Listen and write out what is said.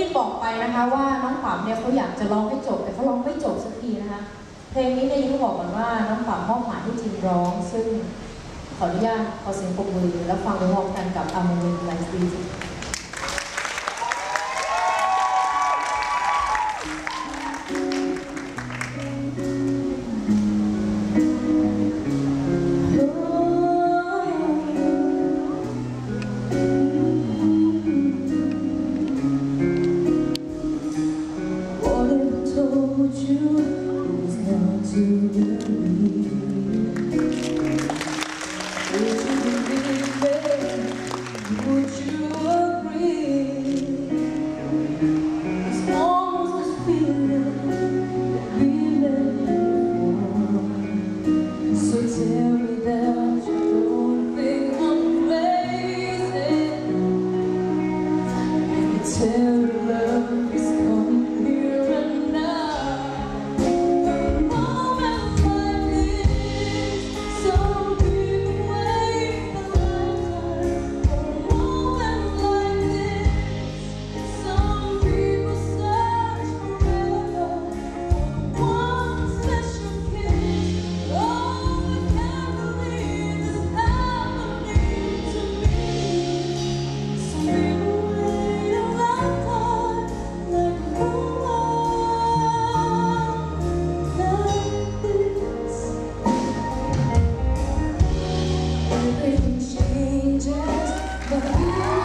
ที่บอกไปนะคะว่าน้องป๋มเนี่ยเขาอยากจะร้องให้จบ แต่เขาร้องไม่จบสักทีนะคะ เพลงนี้เนี่ยยินต้องบอกก่อนว่าน้องป๋มมอบหมายให้จินร้อง ซึ่งขออนุญาตขอเสียงปรบมือ แล้วฟังพร้อมกันกับอามรินไลฟ์ดี everything changes,